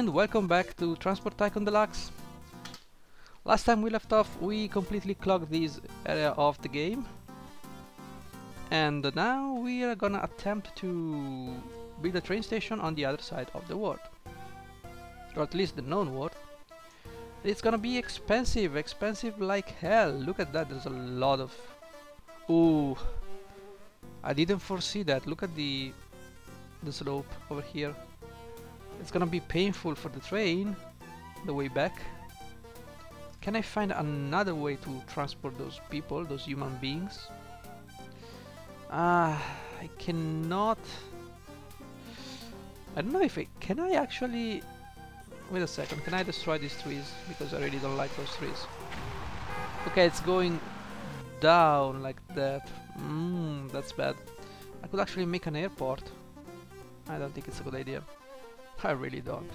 And welcome back to Transport Tycoon Deluxe. Last time we left off, we completely clogged this area of the game. And now we are gonna attempt to build a train station on the other side of the world. Or at least the known world. It's gonna be expensive, expensive like hell. Look at that, there's a lot of... Ooh, I didn't foresee that. Look at the the slope over here. It's gonna be painful for the train the way back. Can I find another way to transport those people, those human beings? Ah, uh, I cannot. I don't know if I can. I actually wait a second. Can I destroy these trees because I really don't like those trees? Okay, it's going down like that. Mmm, that's bad. I could actually make an airport. I don't think it's a good idea. I really don't.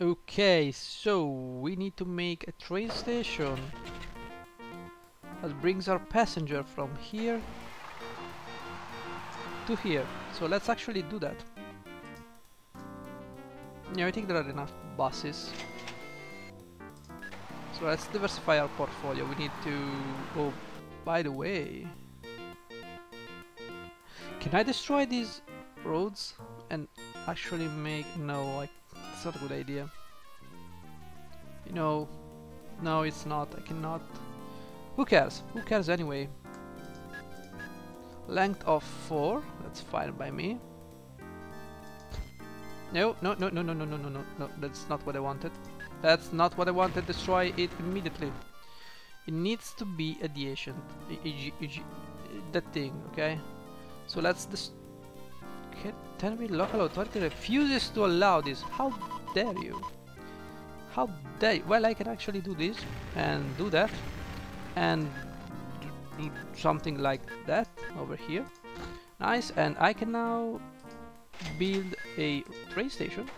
Okay, so we need to make a train station that brings our passenger from here to here. So let's actually do that. Yeah, I think there are enough buses. So let's diversify our portfolio. We need to... Oh, by the way... Can I destroy these roads and actually make... No, I, it's not a good idea. You know... No, it's not. I cannot... Who cares? Who cares anyway? Length of 4. That's fine by me. No, no, no, no, no, no, no, no, no, no. That's not what I wanted. That's not what I wanted. Destroy it immediately. It needs to be adjacent. That thing, okay? So let's just. Me local authority refuses to allow this. How dare you? How dare you? Well, I can actually do this and do that and do something like that over here. Nice, and I can now build a train station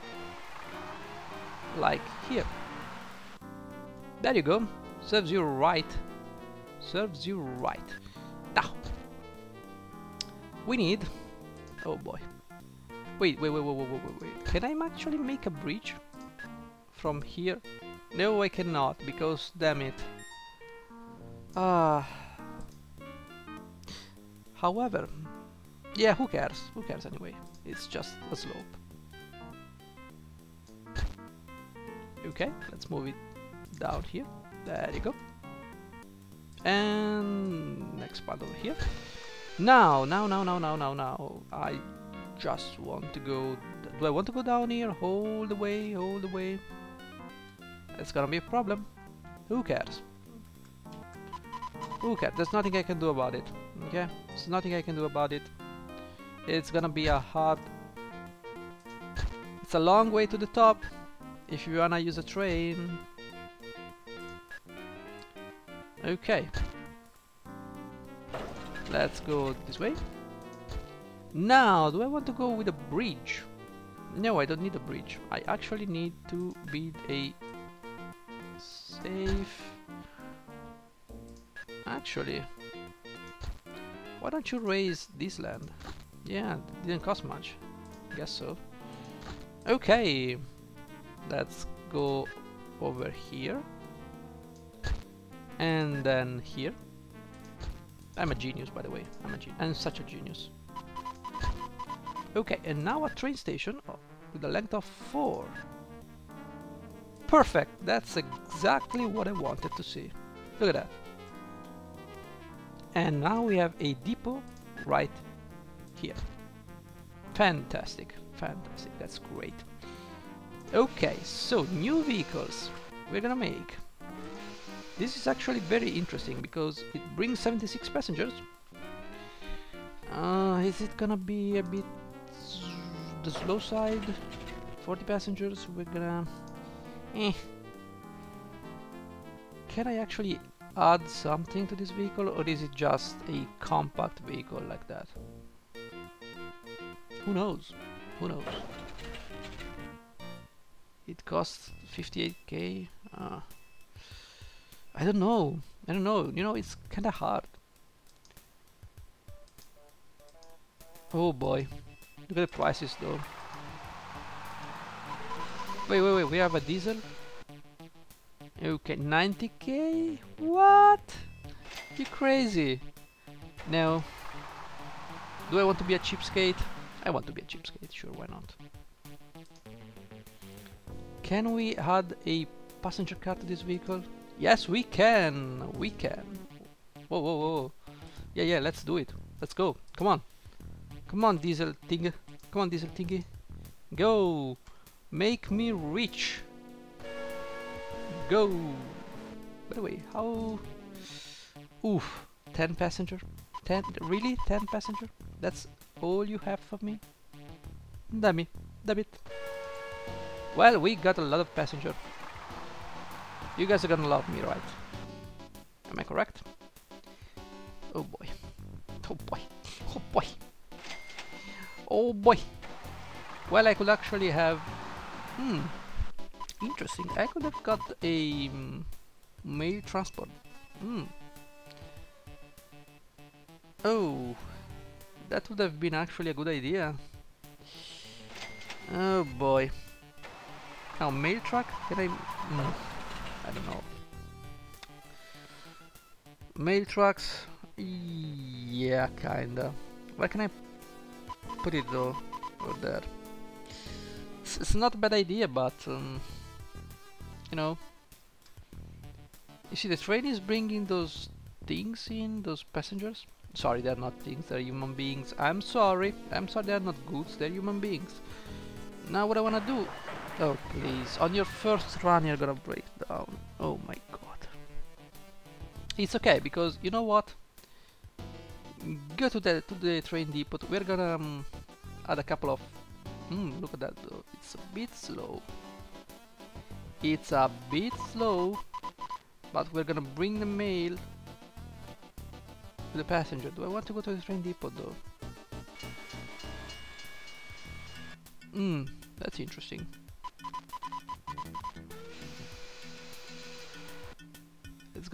like here. There you go. Serves you right. Serves you right. Now, we need... Oh boy. Wait, wait, wait, wait, wait, wait, wait. Can I actually make a bridge from here? No, I cannot, because damn it. Ah. Uh, however, yeah, who cares? Who cares anyway? It's just a slope. Okay, let's move it down here. There you go. And next part over here. Now, now, now, now, now, now, now. I just want to go... Do I want to go down here all the way, all the way? It's gonna be a problem. Who cares? Who cares? There's nothing I can do about it. Okay? There's nothing I can do about it. It's gonna be a hard... It's a long way to the top. If you wanna use a train. Okay. Let's go this way. Now, do I want to go with a bridge? No, I don't need a bridge. I actually need to build a safe... Actually, why don't you raise this land? Yeah, didn't cost much. Guess so. Okay, let's go over here and then here I'm a genius by the way. I'm a genius I'm such a genius. Okay and now a train station with a length of 4 perfect. That's exactly what I wanted to see. Look at that. And now we have a depot right here. Fantastic. Fantastic. That's great. Okay, so new vehicles we're gonna make. This is actually very interesting because it brings 76 passengers. Uh, is it gonna be a bit the slow side? 40 passengers, we're gonna... Eh. Can I actually add something to this vehicle or is it just a compact vehicle like that? Who knows? Who knows? It costs 58k. Uh, I don't know. I don't know. You know, it's kind of hard. Oh boy. Look at the prices though. Wait, wait, wait, we have a diesel? Okay, 90k? What? You crazy? No. Do I want to be a cheapskate? I want to be a cheapskate, sure, why not? Can we add a passenger car to this vehicle? Yes, we can! We can! Whoa, whoa, whoa. Yeah, yeah, let's do it. Let's go. Come on. Come on, diesel thing. Come on, diesel thingy. Go! Make me rich! Go! By the way, how... Oof, 10 passenger? 10? Really? 10 passenger? That's all you have for me? Damn Dummy. Damn it. Well, we got a lot of passenger. You guys are gonna love me, right? Am I correct? Oh boy. Oh boy. Oh boy. Oh boy. Well, I could actually have... Hmm. Interesting. I could have got a um, mail transport. Hmm. Oh. That would have been actually a good idea. Oh boy. Now, mail truck? Can I... Mm, I don't know. Mail trucks? Yeah, kinda. Where can I put it though? Over there. It's, it's not a bad idea, but... Um, you know... You see, the train is bringing those things in, those passengers. Sorry, they're not things, they're human beings. I'm sorry. I'm sorry, they're not goods, they're human beings. Now what I wanna do... Oh, please. On your first run, you're gonna break down. Oh my god. It's okay, because you know what? Go to the to the train depot. We're gonna um, add a couple of... Hmm, look at that though. It's a bit slow. It's a bit slow. But we're gonna bring the mail to the passenger. Do I want to go to the train depot though? Hmm, that's interesting.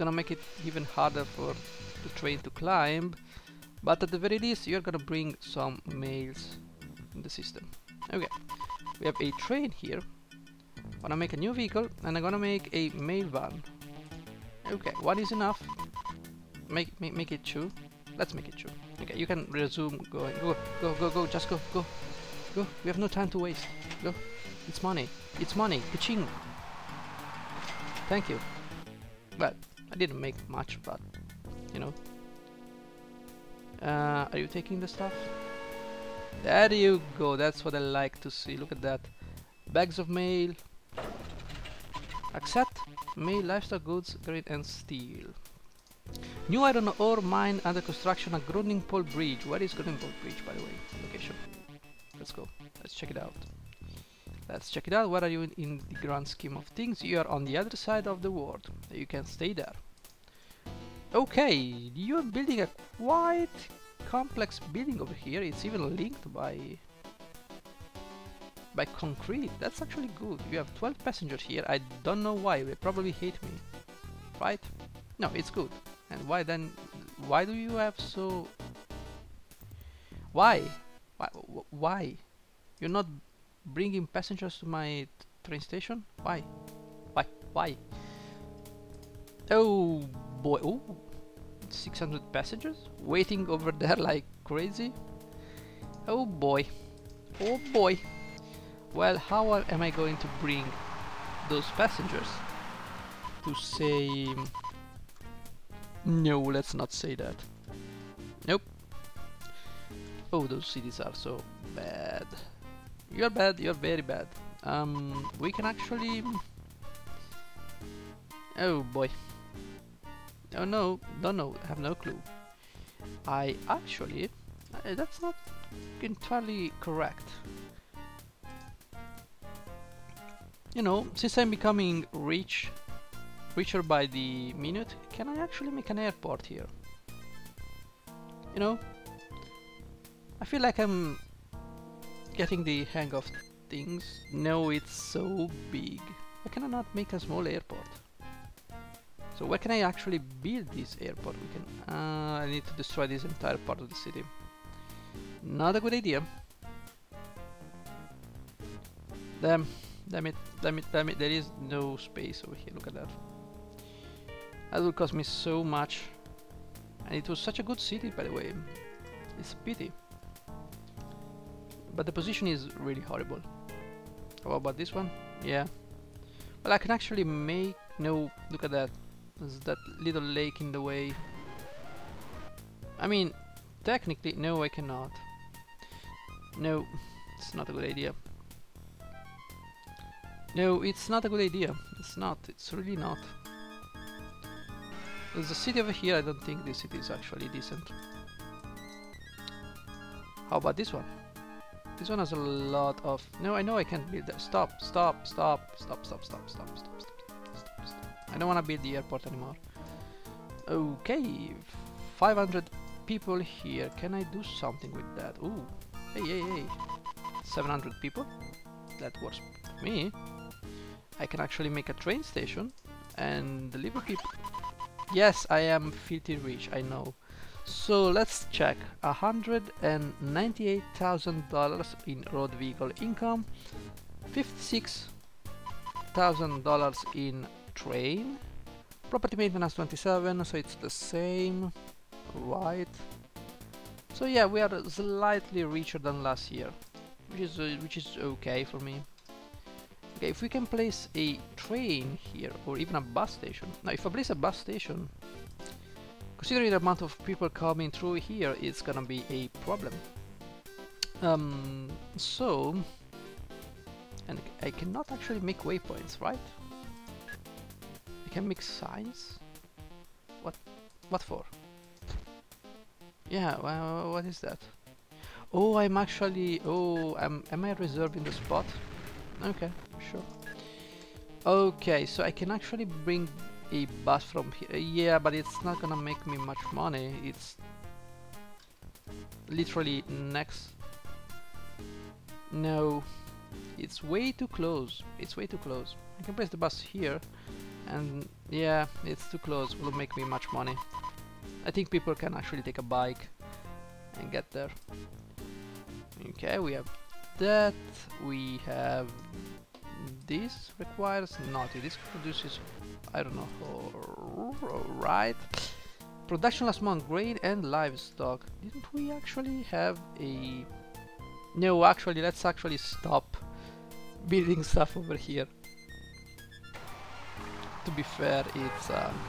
Gonna make it even harder for the train to climb, but at the very least you're gonna bring some mails in the system. Okay, we have a train here. Wanna make a new vehicle, and I'm gonna make a mail van. Okay, one is enough. Make, make make it two. Let's make it two. Okay, you can resume going. Go, go, go, go. Just go, go, go. We have no time to waste. Go. It's money. It's money. Ka-ching. Thank you. Well, I didn't make much, but you know. Uh, are you taking the stuff? There you go. That's what I like to see. Look at that. Bags of mail. Accept. Mail, livestock goods, grain and steel. New iron ore mine under construction at Pole Bridge. Where is Pole Bridge, by the way? Location. Let's go. Let's check it out. Let's check it out. Where are you in, in, the grand scheme of things? You are on the other side of the world. You can stay there. Okay, you are building a quite complex building over here. It's even linked by by concrete. That's actually good. You have 12 passengers here. I don't know why. They probably hate me. Right? No, it's good. And why then? Why do you have so... Why? Why? Why? You're not bringing passengers to my train station? Why? Why? Why? Oh boy. Oh, 600 passengers waiting over there like crazy. Oh boy. Oh boy. Well, how am I going to bring those passengers to say... No, let's not say that. Nope. Oh, those cities are so bad. You're bad, you're very bad. Um, we can actually... Oh boy. Oh no, don't know, have no clue. I actually... Uh, that's not entirely correct. You know, since I'm becoming rich, richer by the minute, can I actually make an airport here? You know? I feel like I'm getting the hang of things. No, it's so big. Why can I not make a small airport? So where can I actually build this airport? We can. Uh, I need to destroy this entire part of the city. Not a good idea. Damn. damn it, damn it, damn it. There is no space over here. Look at that. That will cost me so much. And it was such a good city, by the way. It's a pity. But the position is really horrible. How about this one? Yeah. Well, I can actually make... No, look at that. There's that little lake in the way. I mean, technically, no I cannot. No, it's not a good idea. No, it's not a good idea. It's not, it's really not. There's a city over here, I don't think this city is actually decent. How about this one? This one has a lot of... No, I know I can't build that. Stop, stop, stop, stop, stop, stop, stop, stop. I don't want to build the airport anymore. Okay, 500 people here. Can I do something with that? Ooh, hey, hey, hey. 700 people. That works for me. I can actually make a train station and deliver people. Yes, I am filthy rich, I know. So let's check. $198,000 in road vehicle income, $56,000 in train, property maintenance 27, so it's the same, right? So yeah, we are slightly richer than last year, which is uh, which is okay for me. Okay, if we can place a train here, or even a bus station. Now, if I place a bus station, considering the amount of people coming through here, it's gonna be a problem. Um, so, and I cannot actually make waypoints, right? Can make signs? What, what for? Yeah, well, what is that? Oh, I'm actually, oh, am, am I reserving the spot? Okay, sure. Okay, so I can actually bring a bus from here. Yeah, but it's not gonna make me much money. It's literally next. No, it's way too close. It's way too close. I can place the bus here, and yeah, it's too close. Will make me much money. I think people can actually take a bike and get there. Okay, we have that. We have this requires naughty. This produces, I don't know, right? Production last month, grain and livestock. Didn't we actually have a... No, actually, let's actually stop building stuff over here. To be fair, it's... Um,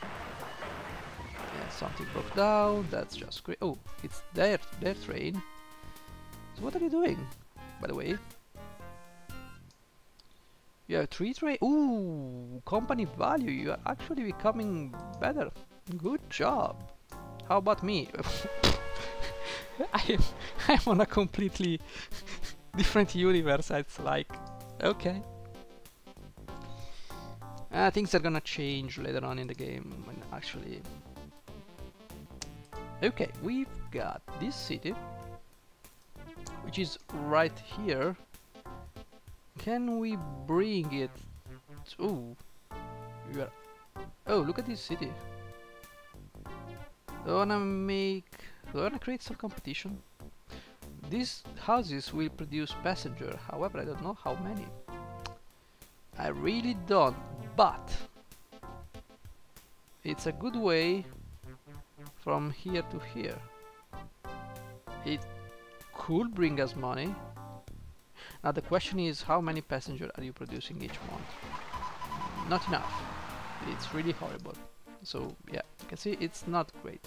yeah, something broke down, that's just great. Oh, it's their, their train. So what are you doing, by the way? You have three train. Ooh, company value. You are actually becoming better. Good job. How about me? I am I'm on a completely different universe. It's like okay. Uh, things are gonna change later on in the game when actually. Okay, we've got this city, which is right here can we bring it? to... Oh, look at this city. Do I wanna make? Do I wanna create some competition? These houses will produce passenger. However, I don't know how many. I really don't. But it's a good way from here to here. It could bring us money now the question is how many passengers are you producing each month? Not enough. It's really horrible. So yeah, you can see it's not great.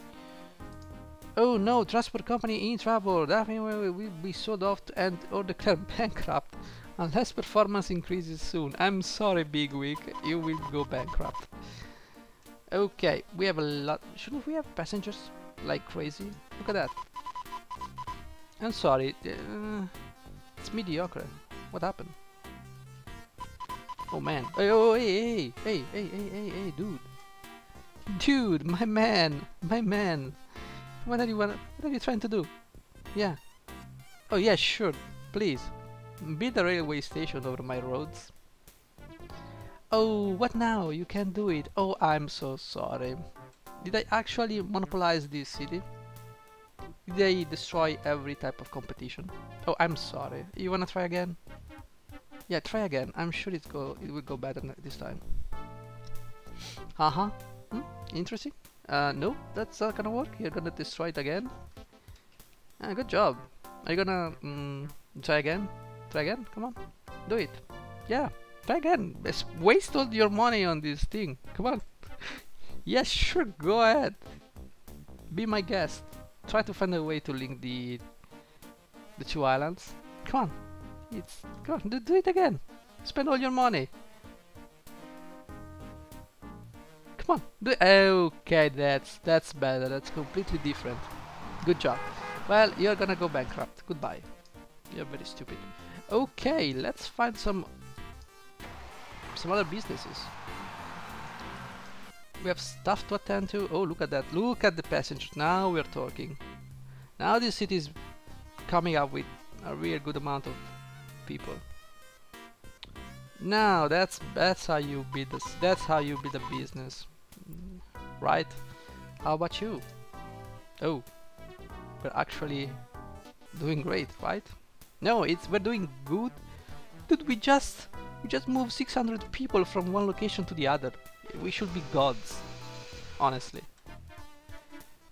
Oh no, transport company in trouble. Definitely will be sold off and or declared bankrupt unless performance increases soon. I'm sorry, Bigwig, you will go bankrupt. Okay, we have a lot. Shouldn't we have passengers like crazy? Look at that. I'm sorry. Uh, it's mediocre. What happened? Oh man. Hey, oh, hey, hey, hey, hey, hey, hey, hey, dude. Dude, my man, my man. What are you what are you trying to do? Yeah. Oh yeah, sure. Please. Build a railway station over my roads. Oh, what now? You can't do it. Oh, I'm so sorry. Did I actually monopolize this city? Did they destroy every type of competition. Oh, I'm sorry. You wanna try again? Yeah, try again. I'm sure it go it will go better this time. Uh-huh. Hmm? Interesting. Uh, no, that's not gonna work. You're gonna destroy it again. Ah, good job. Are you gonna mm, try again? Try again? Come on. Do it. Yeah. Try again. Waste all your money on this thing. Come on. yes, sure. Go ahead. Be my guest. Try to find a way to link the the two islands. Come on. It's come on. Do, do it again. Spend all your money. Come on. Okay, that's that's better. That's completely different. Good job. Well, you're gonna go bankrupt. Goodbye. You're very stupid. Okay, let's find some some other businesses. We have stuff to attend to. Oh, look at that. Look at the passengers. Now we're talking. Now this city is coming up with a real good amount of people. Now that's that's how you build this. That's how you build a business, right? How about you? Oh, we're actually doing great, right? No, it's we're doing good. Dude, we just we just moved 600 people from one location to the other. We should be gods, honestly.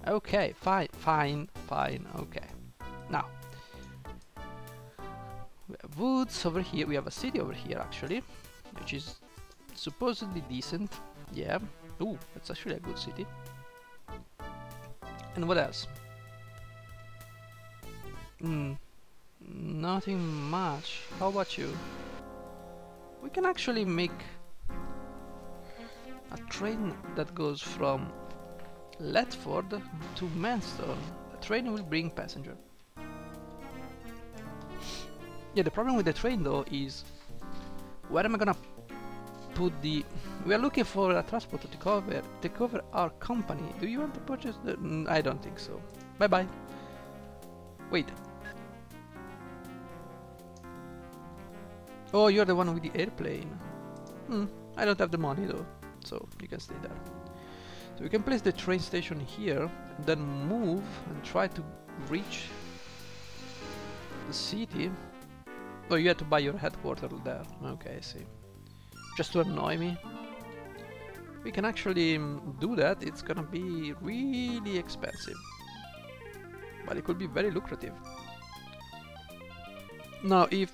Okay, fine, fine, fine, okay. Now, we have woods over here, we have a city over here actually, which is supposedly decent, yeah. Ooh, that's actually a good city. And what else? Hmm, nothing much. How about you? We can actually make a train that goes from Letford to Manston. The train will bring passenger. Yeah, the problem with the train though is where am I gonna put the... We are looking for a transport to cover, to cover our company. Do you want to purchase the... I don't think so. Bye bye. Wait. Oh, you're the one with the airplane. Hmm, I don't have the money though, so you can stay there. So we can place the train station here, then move and try to reach the city. Oh, you had to buy your headquarters there. Okay, I see. Just to annoy me. We can actually um, do that. It's gonna be really expensive. But it could be very lucrative. Now, if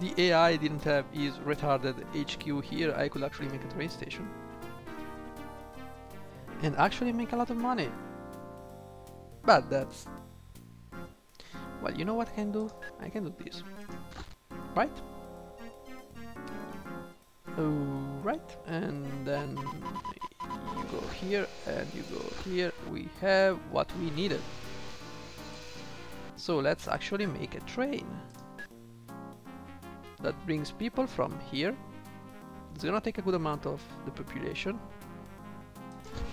the AI didn't have his retarded HQ here, I could actually make a train station. And actually make a lot of money. But that's... Well, you know what I can do? I can do this. Right? Oh, right, and then you go here and you go here. We have what we needed. So let's actually make a train that brings people from here. It's gonna take a good amount of the population.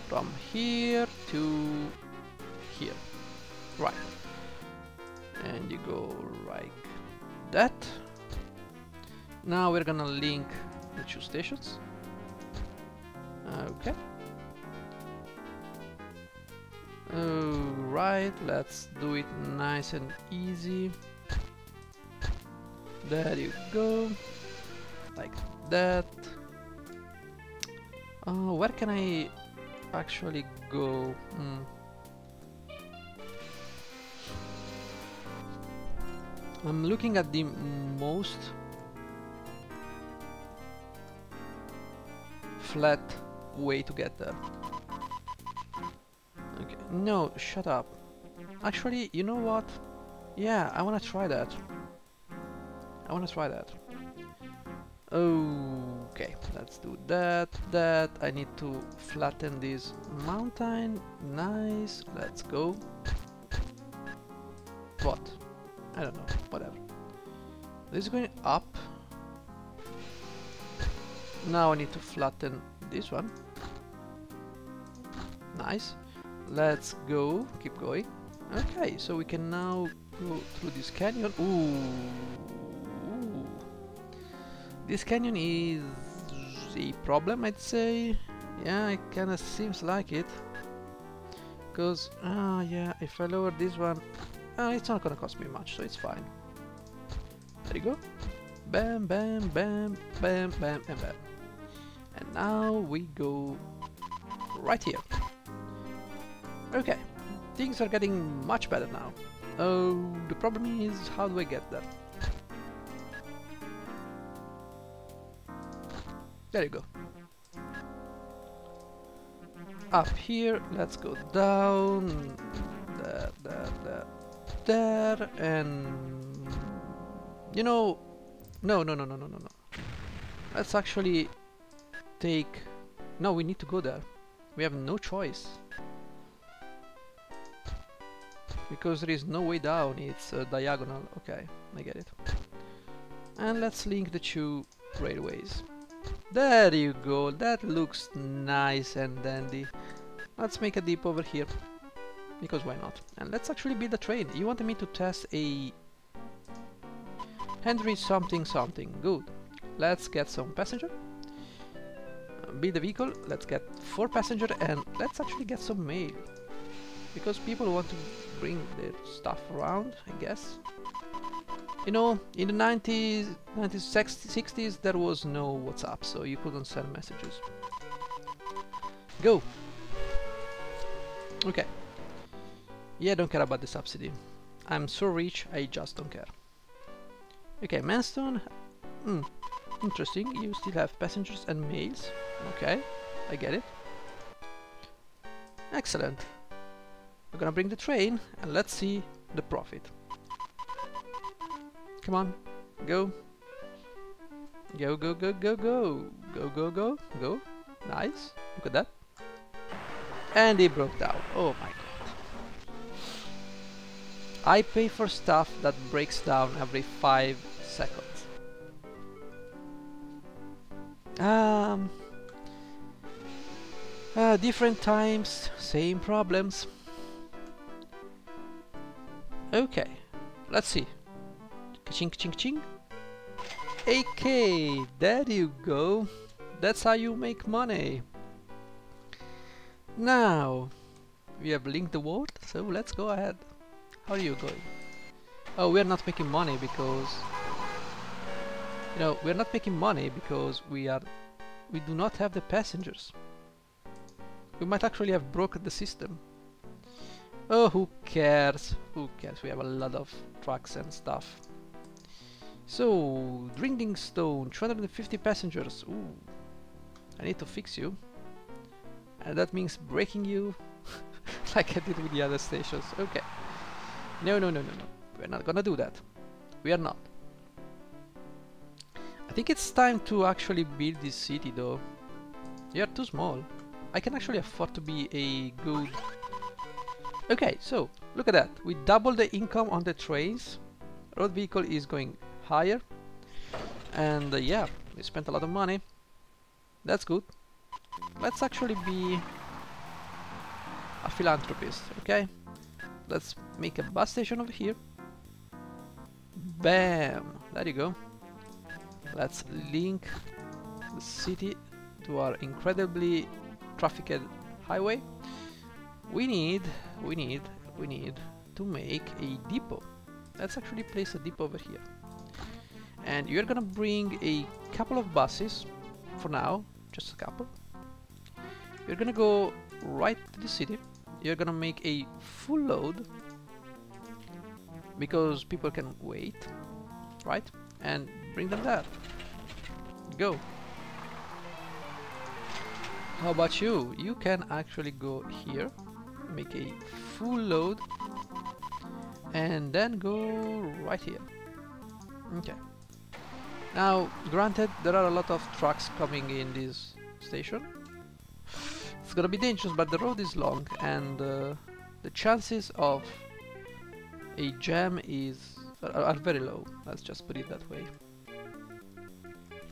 From here to here. Right. And you go like that. Now we're gonna link the two stations. Okay. Alright, let's do it nice and easy. There you go. Like that. Uh, where can I actually go? Hmm. I'm looking at the most flat way to get there. Okay, no, shut up. Actually, you know what? Yeah, I wanna try that. I wanna try that. Okay, let's do that, that. I need to flatten this mountain. Nice, let's go. What? I don't know, whatever. This is going up. Now I need to flatten this one. Nice. Let's go, keep going. Okay, so we can now go through this canyon. Ooh. Ooh. This canyon is a problem, I'd say. Yeah, it kinda seems like it. Because, ah, uh, yeah, if I lower this one, uh, it's not gonna cost me much, so it's fine. There you go. Bam, bam, bam, bam, bam, and bam. And now we go right here. Okay, things are getting much better now. Oh, the problem is how do I get there? There you go. Up here, let's go down, there, there, there, there, and you know, no, no, no, no, no, no, no. Let's actually take. No, we need to go there. We have no choice because there is no way down. It's uh, diagonal. Okay, I get it. And let's link the two railways. There you go, that looks nice and dandy. Let's make a dip over here, because why not? And let's actually build a train. You wanted me to test a Henry something something, good. Let's get some passenger. Build a vehicle, let's get 4 passenger and let's actually get some mail. Because people want to bring their stuff around, I guess. You know, in the 90s, 90s, 60s, there was no WhatsApp, so you couldn't send messages. Go! Okay. Yeah, I don't care about the subsidy. I'm so rich, I just don't care. Okay, Manstone. Hmm, interesting. You still have passengers and mails. Okay, I get it. Excellent. We're gonna bring the train and let's see the profit. Come on, go. Go, go, go, go, go. Go, go, go, go. Nice. Look at that. And it broke down. Oh my god. I pay for stuff that breaks down every 5 seconds. Um, uh, different times, same problems. Okay, let's see. Ching ching ching. AK, there you go. That's how you make money. Now, we have linked the world, so let's go ahead. How are you going? Oh, we're not making money because... You know, we're not making money because we are... We do not have the passengers. We might actually have broken the system. Oh, who cares? Who cares? We have a lot of trucks and stuff. So, Drinking Stone, 250 passengers. Ooh, I need to fix you. And that means breaking you like I did with the other stations. Okay. No, no, no, no, no. We're not gonna do that. We are not. I think it's time to actually build this city though. You're too small. I can actually afford to be a good... Okay, so, look at that. We double the income on the trains. Road vehicle is going higher. And uh, yeah, we spent a lot of money. That's good. Let's actually be a philanthropist, okay? Let's make a bus station over here. Bam! There you go. Let's link the city. To our incredibly trafficked highway. We need, we need, we need to make a depot. Let's actually place a depot over here. And you're gonna bring a couple of buses for now just a couple. You're gonna go right to the city. You're gonna make a full load because people can wait right? And bring them there go how about you you can actually go here make a full load and then go right here okay now, granted, there are a lot of trucks coming in this station. It's gonna be dangerous, but the road is long and uh, the chances of a jam is are, are very low. Let's just put it that way.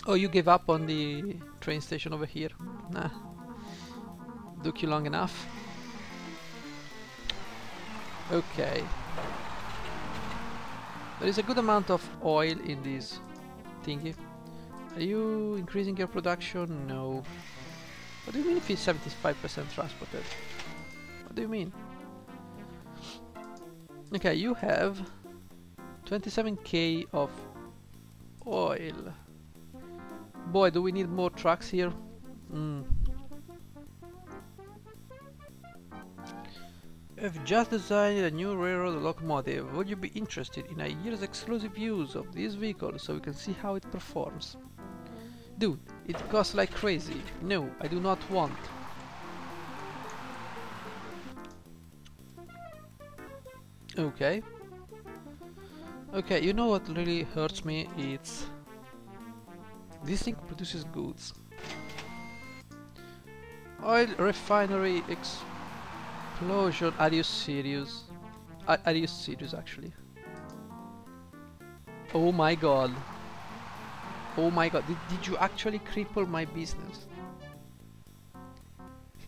Oh, you gave up on the train station over here? Nah. Took you long enough. Okay. There is a good amount of oil in this thingy. Are you increasing your production? No. What do you mean if it's 75% transported? What do you mean? Okay, you have 27k of oil. Boy, do we need more trucks here? Mm. I've just designed a new railroad locomotive. Would you be interested in a year's exclusive use of this vehicle so we can see how it performs? Dude, it costs like crazy. No, I do not want. Okay. Okay, you know what really hurts me? It's... This thing produces goods. Oil refinery explosion. Are you serious? Are, are you serious actually? Oh my god. Oh my god, did, did you actually cripple my business?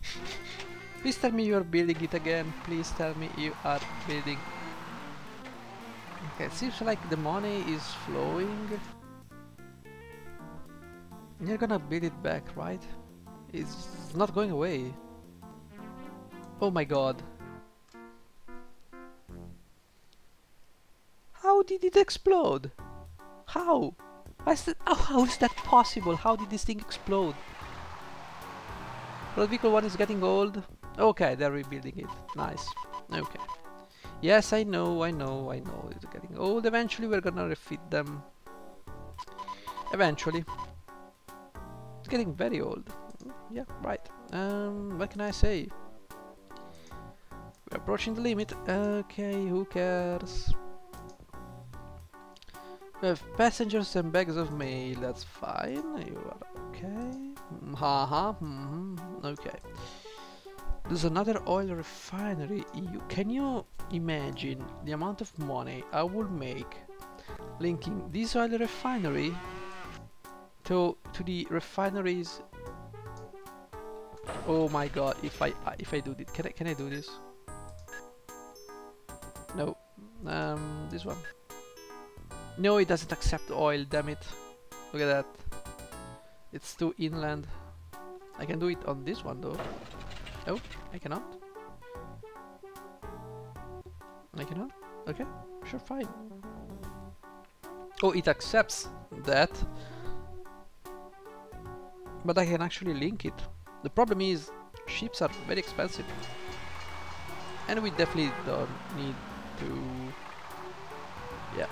Please tell me you are building it again. Please tell me you are building. Okay, it seems like the money is flowing. You're gonna build it back, right? It's not going away. Oh my god. How did it explode? How? Oh, how is that possible? How did this thing explode? Road vehicle 1 is getting old. Okay, they're rebuilding it. Nice. Okay. Yes, I know, I know, I know. It's getting old. Eventually we're gonna refit them. Eventually. It's getting very old. Yeah, right. Um, what can I say? We're approaching the limit. Okay, who cares? We have passengers and bags of mail, that's fine. You are okay. Haha, mm -hmm. okay. There's another oil refinery. You can you imagine the amount of money I would make linking this oil refinery to to the refineries? Oh my god! If I if I do this, can I can I do this? No. Um, this one. No, it doesn't accept oil, damn it. Look at that. It's too inland. I can do it on this one though. Oh, I cannot. I cannot? Okay, sure, fine. Oh, it accepts that. But I can actually link it. The problem is, ships are very expensive. And we definitely don't need to... Yeah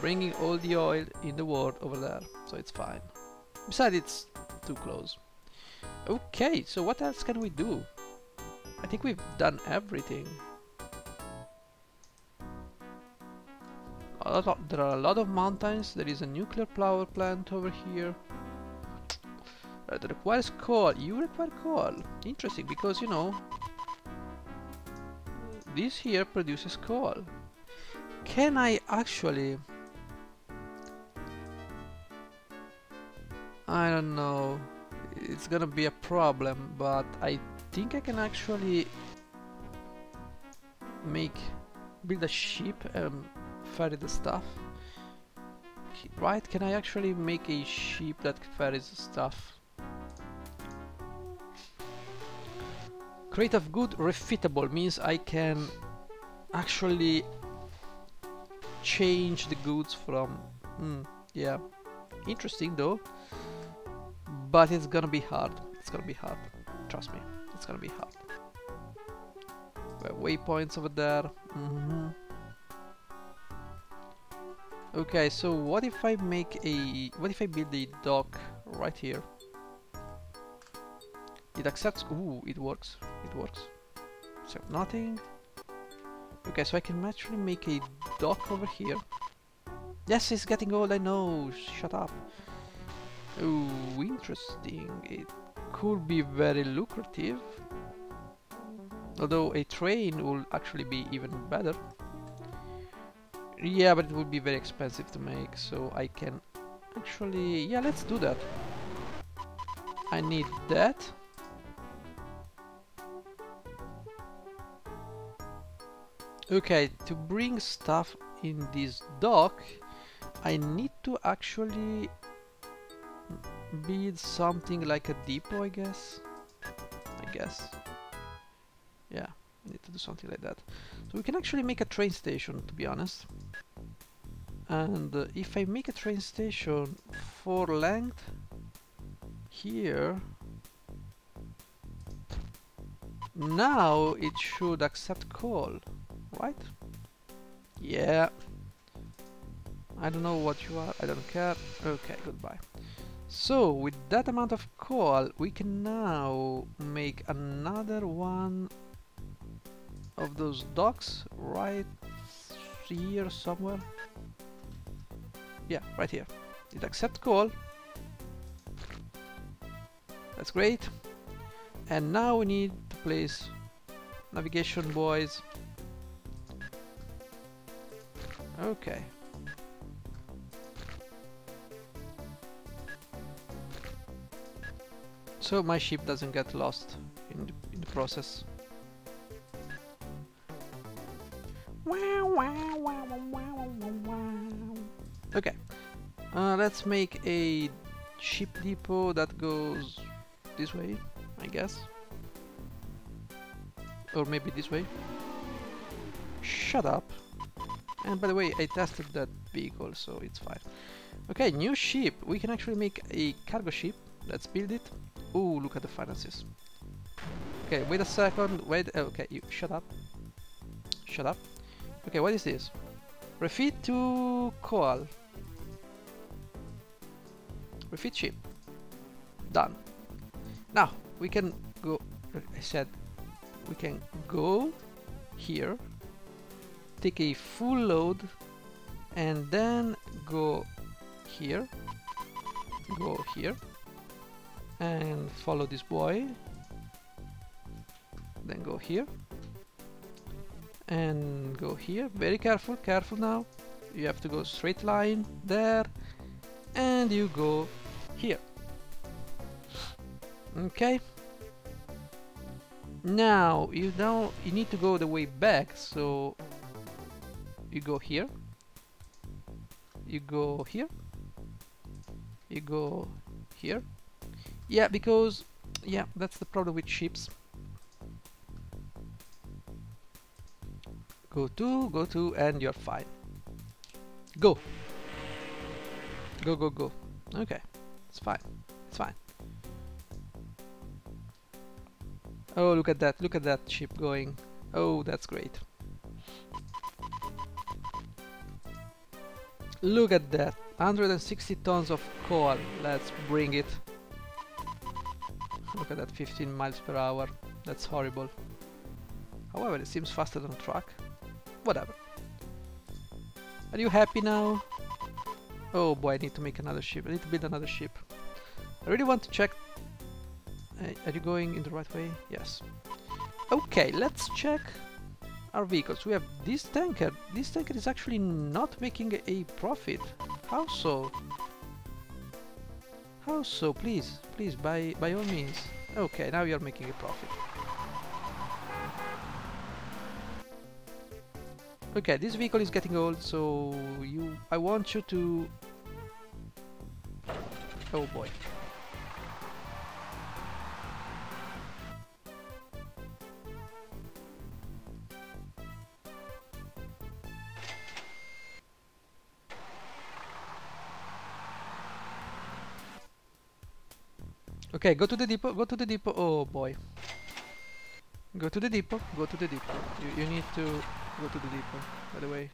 bringing all the oil in the world over there, so it's fine. Besides, it's too close. Okay, so what else can we do? I think we've done everything. There are a lot of mountains, there is a nuclear power plant over here. Uh, that requires coal. You require coal. Interesting, because you know, this here produces coal. Can I actually I don't know. It's gonna be a problem, but I think I can actually make build a ship and ferry the stuff. Right? Can I actually make a ship that ferries stuff? Crate of good refitable means I can actually change the goods from... Hmm, yeah. Interesting though. But it's gonna be hard. It's gonna be hard. Trust me. It's gonna be hard. Waypoints over there. Mm -hmm. Okay, so what if I make a... What if I build a dock right here? It accepts... Ooh, it works. It works. Accept nothing. Okay, so I can actually make a dock over here. Yes, it's getting old, I know. Shut up. Oh, interesting. It could be very lucrative. Although a train will actually be even better. Yeah, but it would be very expensive to make, so I can actually... Yeah, let's do that. I need that. Okay, to bring stuff in this dock, I need to actually build something like a depot, I guess. I guess. Yeah, need to do something like that. So we can actually make a train station, to be honest. and uh, if I make a train station for length here now it should accept call right yeah. I don't know what you are I don't care. Okay goodbye. So with that amount of coal we can now make another one of those docks right here somewhere. Yeah right here. It accept coal. That's great. And now we need to place navigation buoys okay. So my ship doesn't get lost in the, in the process. Wow wow wow wow wow wow wow. okay. Uh, let's make a ship depot that goes this way I guess. Or maybe this way. Shut up and by the way I tested that vehicle so it's fine. Okay new ship. We can actually make a cargo ship. Let's build it. Oh look at the finances. Okay wait a second. Wait eh, okay you shut up. Shut up. Okay what is this? Refit to coal refit ship. Done. Now we can go I said we can go here take a full load and then go here go here and follow this buoy, then go here and go here. Very careful careful now. You have to go straight line there and you go here. Okay. Now you don't you need to go the way back so you go here. You go here. You go here. Yeah because yeah that's the problem with ships. Go to go to and you're fine. Go. Go go go. Okay. It's fine. It's fine. Oh look at that. Look at that ship going. Oh that's great look at that. 160 tons of coal. Let's bring it. Look at that 15 miles per hour. That's horrible. However it seems faster than truck. Whatever. Are you happy now? Oh boy I need to make another ship. I need to build another ship. I really want to check. Uh, are you going in the right way? Yes. Okay let's check our vehicles. We have this tanker this tanker is actually not making a profit. How so? How so? Please please by by all means. Okay now you're making a profit. Okay this vehicle is getting old so you I want you to oh boy Okay, go to the depot, go to the depot. Oh boy. Go to the depot, go to the depot. You, you need to go to the depot, by the way.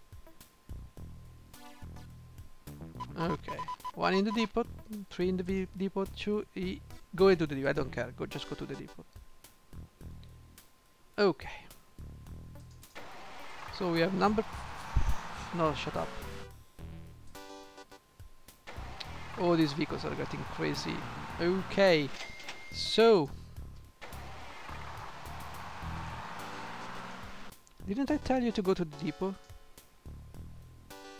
Okay. One in the depot, three in the depot, two... E go into the depot, I don't care. Go, just go to the depot. Okay. So we have number... No, shut up. All these vehicles are getting crazy. Okay, so didn't I tell you to go to the depot?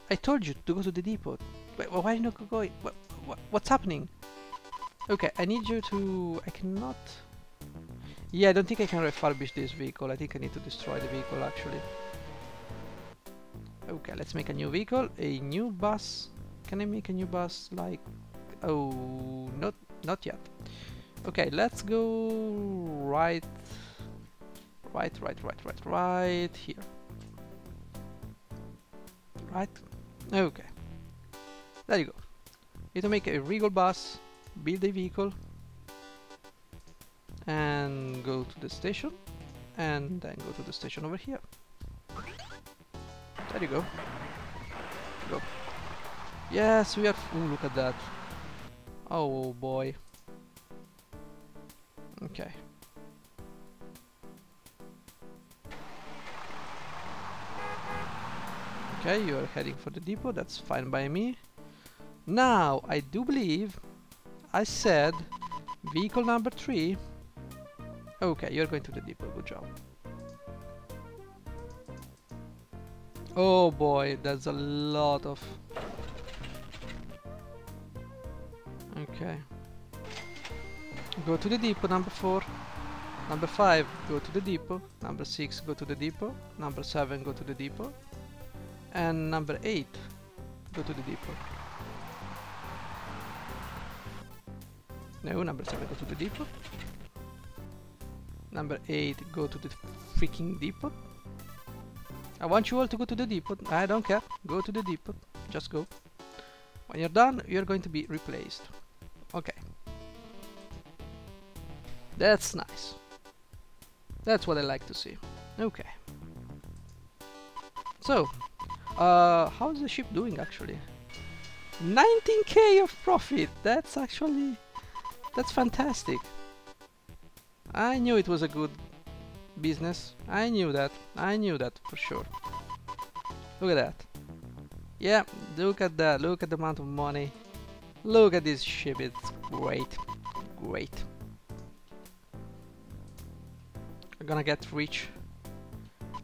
I told you to go to the depot. Wait, why are you not going? What, what, what's happening? Okay, I need you to... I cannot... Yeah, I don't think I can refurbish this vehicle. I think I need to destroy the vehicle actually. Okay, let's make a new vehicle. A new bus. Can I make a new bus like... Oh, not not yet. Okay, let's go right, right, right, right, right, right here. Right? Okay. There you go. You need to make a regal bus, build a vehicle, and go to the station, and then go to the station over here. There you go. Go. Yes, we are. Ooh, look at that. Oh boy. Okay. Okay, you're heading for the depot, that's fine by me. Now, I do believe I said vehicle number 3. Okay, you're going to the depot, good job. Oh boy, that's a lot of... Okay. Go to the depot, number 4. Number 5, go to the depot. Number 6, go to the depot. Number 7, go to the depot. And number 8 go to the depot. No number 7 go to the depot. Number 8 go to the freaking depot. I want you all to go to the depot. I don't care. Go to the depot. Just go. When you're done you're going to be replaced that's nice that's what I like to see okay so uh, how's the ship doing actually? 19k of profit! That's actually... That's fantastic. I knew it was a good business. I knew that. I knew that for sure. Look at that. Yeah, look at that. Look at the amount of money. Look at this ship. It's great. Great. Gonna get rich.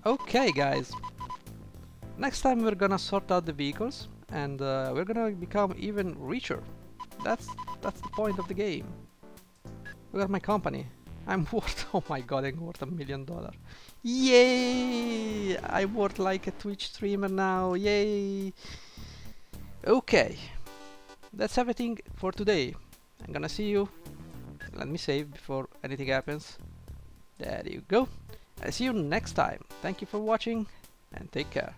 Okay, guys. Next time we're gonna sort out the vehicles and uh, we're gonna become even richer. That's that's the point of the game. Look at my company. I'm worth, oh my god, I'm worth a million dollar. Yay! I'm worth like a Twitch streamer now, yay! Okay, that's everything for today. I'm gonna see you. Let me save before anything happens. There you go. I'll see you next time. Thank you for watching and take care.